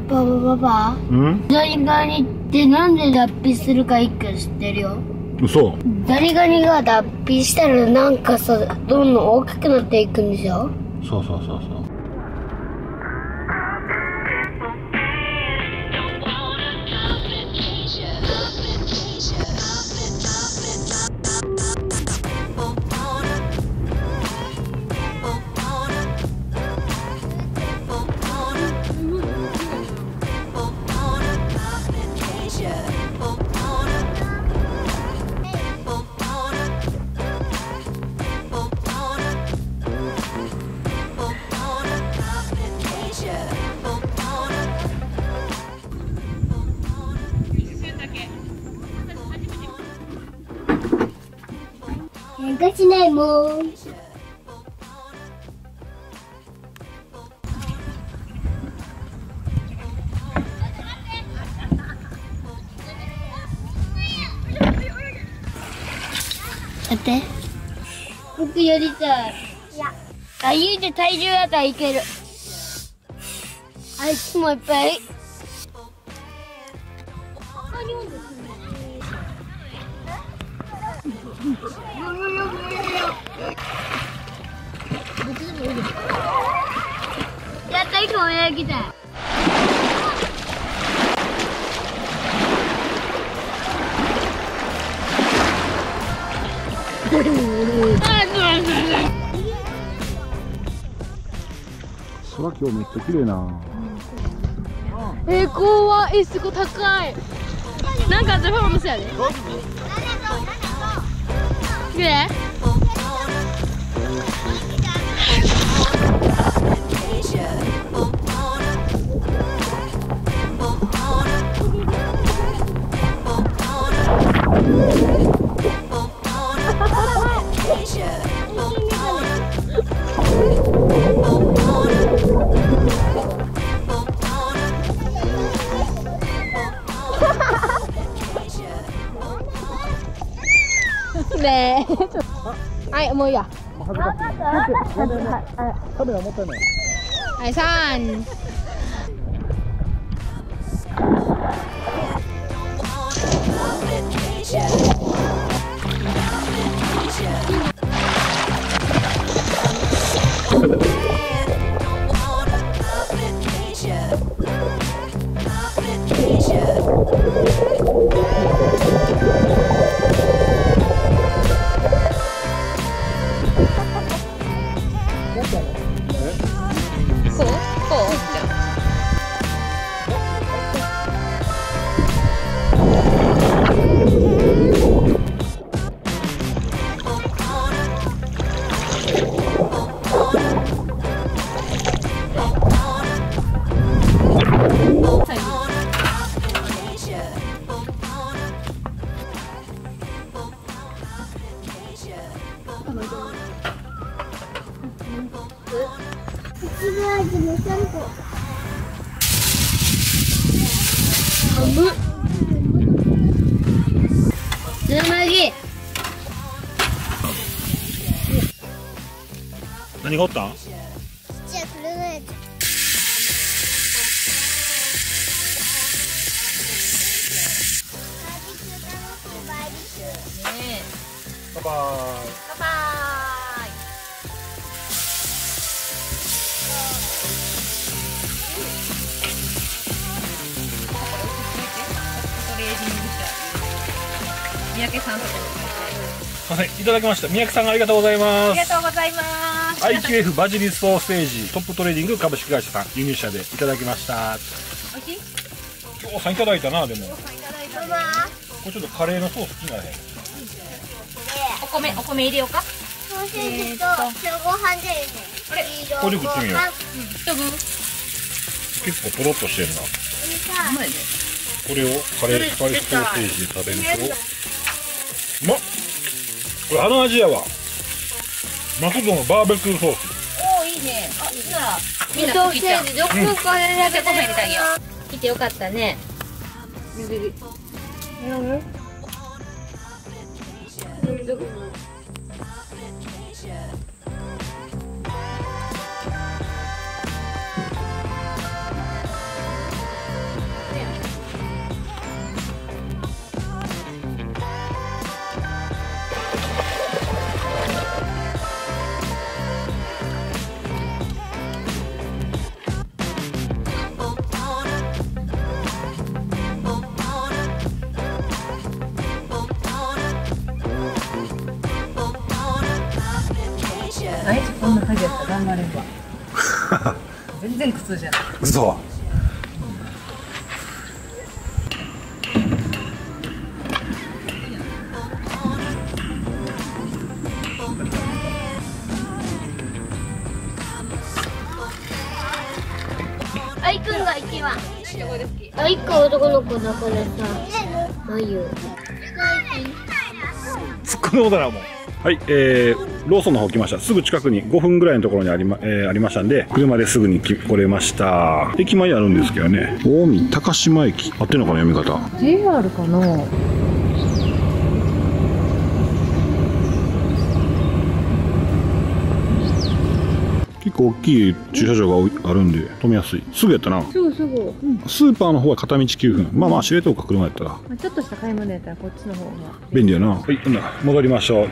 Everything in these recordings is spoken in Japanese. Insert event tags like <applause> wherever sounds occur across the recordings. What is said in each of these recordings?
パパパパ。うん？ザリガニってなんで脱皮するか一個知ってるよ。嘘。ザリガニが脱皮したらなんかさどんどん大きくなっていくんでしょ？そうそうそうそう喧嘩しないもん。だって。僕やりたい。いや。あゆうで体重だったらいける。あいつもいっぱい。やった一個泳ぎたい。空今日めっちゃ綺麗な。えー、怖いえすごい高い。なんかあったらパパのせやで綺はいもういいや恥ずかつなぎ何がおった？んじゃあこれのやつパパ乾杯宅さんとこはいいただきました。三宅さんありがとうございまありがすとうございます。IQF バジリストステージトップトレーディング株式会社さん輸入者でいただきました。おいしい？今日さんいただいたなでも。こいただいた。ねれちょっとカレーのソース気にならへんお米お米入れようか。ソーセージと。白ご飯でね。あれ？これで食ってみよう。結構とろっとしてるな。これをカレーカレーソーセージで食べるとうまっこれあの味やわ。マクドのバーベキューソース。おおいいね。あじゃあみんなソーセージどこかれだけご飯入れてあげよ。う来てよかったねわれるわ全然苦痛じゃない嘘。あいくんが一番あいくん男の子だからさ。あゆ突っ込んだことないもんはい、えー、ローソンの方来ました。すぐ近くに5分ぐらいのところにありま,、えーありましたんで車ですぐに来来れました。駅前にあるんですけどね。近江高島駅。合ってるのかな読み方。JR かな？結構大きい駐車場があるんで止めやすい。すぐやったな。すぐすぐ、うん。スーパーの方は片道9分。まあまあ知床か車やったら。まあ、ちょっとした買い物やったらこっちの方が。便利やな。はいほんなら戻りましょう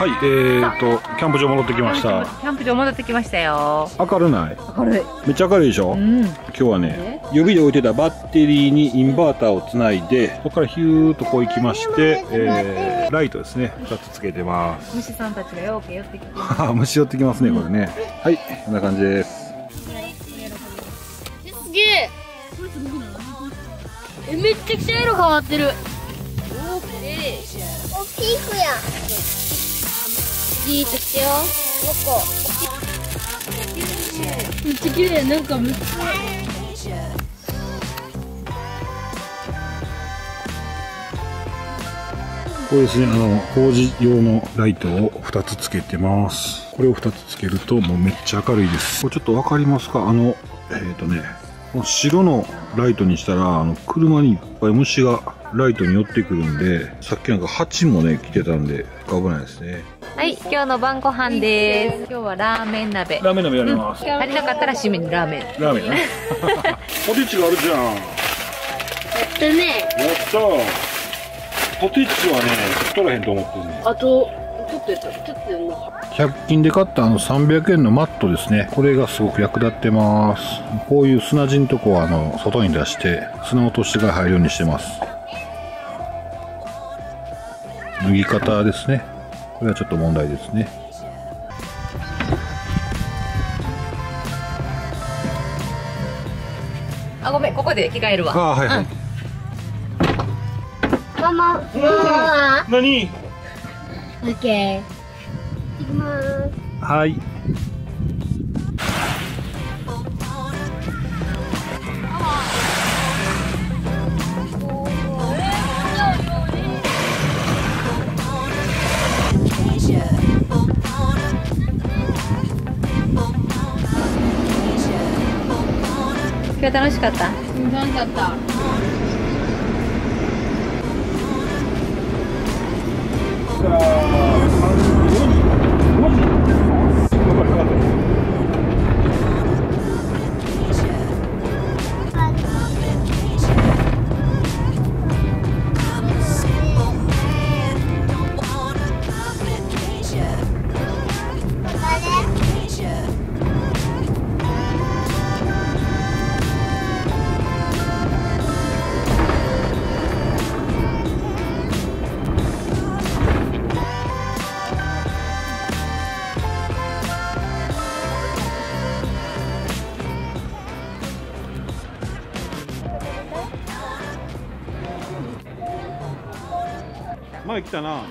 はいえーとキャンプ場戻ってきました。キャンプ場戻ってきましたよ。明るない？明るい。めっちゃ明るいでしょ、うん。今日はね予備で置いてたバッテリーにインバーターをつないでそこからヒューッとこう行きまして、えーライトですね。2つつけてます。虫さんたちがようけ寄ってきてます。あ <laughs> 虫寄ってきますねこれね。はいこんな感じです。すげえ。えめっちゃくちゃ色変わってる。おピンクやじーっとしてよここめっちゃ綺麗なんかめっちゃこれですねあの工事用のライトを2つつけてます。これを2つつけるともうめっちゃ明るいです。これちょっと分かりますか？あのえっ、ー、とねこの白のライトにしたらあの車にいっぱい虫がライトに寄ってくるんでさっきなんか蜂もね来てたんで危ないですね。はい今日の晩ご飯です。今日はラーメン鍋。ラーメン鍋やります、足りなかったら締めにラーメン。ラーメンね。<laughs> ポテチがあるじゃん。やだね。った。ポテチはね取らへんと思ってるねあとちょっとやった。ちょっとやんな100均で買ったあの300円のマットですね。これがすごく役立ってます。こういう砂地のとこはあの外に出して砂落としてから入るようにしてます脱ぎ方ですね。これはちょっと問題ですね。あごめんここで着替えるわ。あはいはい、ママ。ママ何？オッケー。行きます。はい今日楽しかった？楽しかった前来たな。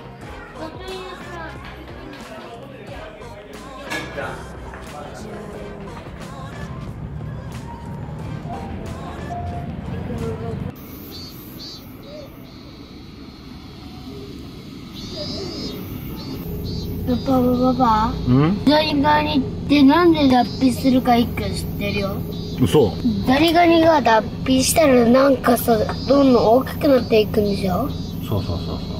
パパパパうん？ザリガニってなんで脱皮するか一個知ってるよ。嘘。ザリガニが脱皮したらなんかさどんどん大きくなっていくんでしょ？そうそうそうそう